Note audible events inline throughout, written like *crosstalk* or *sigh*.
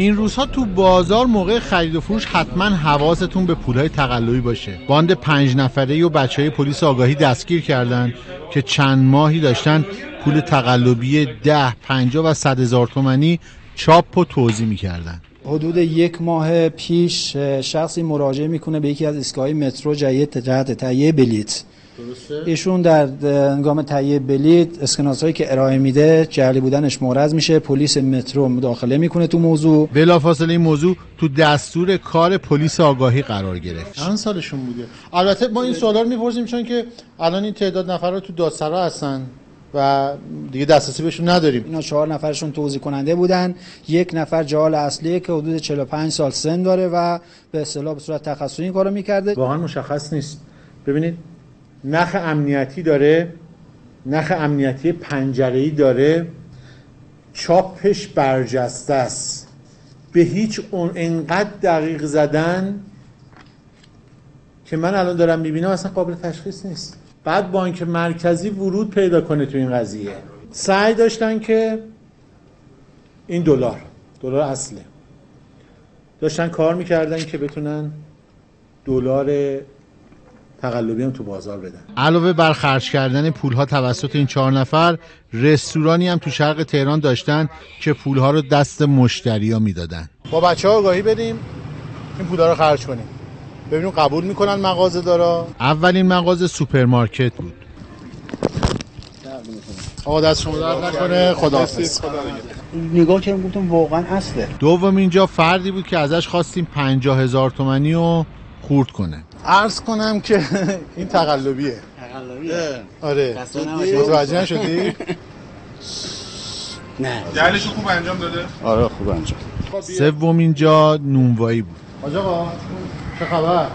این روزها تو بازار موقع خرید و فروش حتما حواستون به پولهای تقلبی باشه. باند پنج نفره و بچه های پلیس آگاهی دستگیر کردن که چند ماهی داشتن پول تقلبی ده پنجاه و صد هزار تومنی چاپ و توضیح می‌کردن. حدود یک ماه پیش شخصی مراجعه می‌کنه به یکی از ایستگاه مترو جهت تهیه بلیت ایشون در هنگام تهیه بلیت اسکناس هایی که ارائه میده جعلی بودنش مورز میشه. پلیس مترو مداخله می‌کنه تو موضوع. بلافاصله این موضوع تو دستور کار پلیس آگاهی قرار گرفت. چند سالشون بوده؟ البته ما این سوالا رو می‌پرسیم چون که الان این تعداد نفرها تو دادسرا هستن و دیگه دسترسی بهشون نداریم. اینا چهار نفرشون توضیح کننده بودن. یک نفر جال اصلیه که حدود 45 سال سن داره و به اصطلاح به صورت تخصصی این کارو می‌کرده. واقعا مشخص نیست. ببینید نخ امنیتی داره نخ امنیتی پنجره‌ای داره. چاپش برجسته است. به هیچ اون انقدر دقیق زدن که من الان دارم می‌بینم اصلا قابل تشخیص نیست. بعد بانک مرکزی ورود پیدا کنه تو این قضیه. سعی داشتن که این دلار دلار اصله. داشتن کار می‌کردن که بتونن دلار تقلبی هم تو بازار بدن. علاوه بر خرج کردن پولها توسط این چهار نفر رستورانی هم تو شرق تهران داشتن که پولها رو دست مشتری ها می‌دادن. با بچه ها آگاهی بدیم این پولها رو خرج کنیم. ببینیم قبول می‌کنن مغازه دارا؟ اولین مغازه سوپرمارکت بود. آقا دست شما درد نکنه. خداحافظ نگاه کردم گفتم واقعا اصله. دوم اینجا فردی بود که ازش خواستیم پنجاه هزار تومنی و خورد کنه. عرض کنم که *laughs* این تقلبیه. تقلبیه؟ آره. متوجه شدی؟ *laughs* نه. جهلش خوب انجام داده؟ آره خوب انجام. سوم اینجا نونوایی بود. آقا چه خبر؟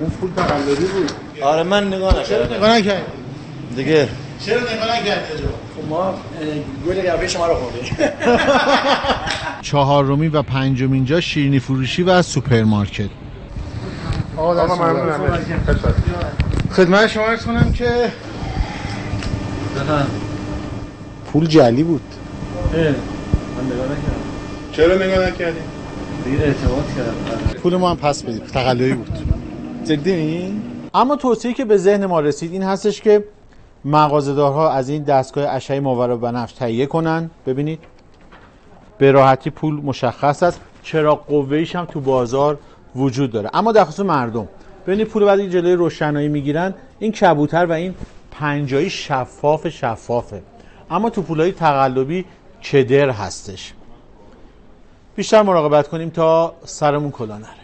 اون پول تقلبی بود. آره من نگاه نکردم. نگاه نکردی؟ دیگه. چرا نگاه نکردی؟ ما گول شما رو خوردیم. *laughs* چهارمی و پنجمین جا شیرینی فروشی و سوپرمارکت. آقا آقا ممنونم. خدمت شما عرض کنم که پول جلی بود. چرا نگاه نکردی؟ پول ما هم پس بدید تقلبی بود. جدی؟ اما توصیه که به ذهن ما رسید این هستش که مغازه‌دارها از این دستگاه اشعه ماورا بنفش تهیه کنن. ببینید. به راحتی پول مشخص است. چرا قوهش هم تو بازار وجود داره. اما در خصوص مردم ببینید پول بعد جلوی روشنایی می‌گیرن این کبوتر و این پنجایی شفاف شفافه. اما تو پولهای تقلبی چدر هستش. بیشتر مراقبت کنیم تا سرمون کلا نره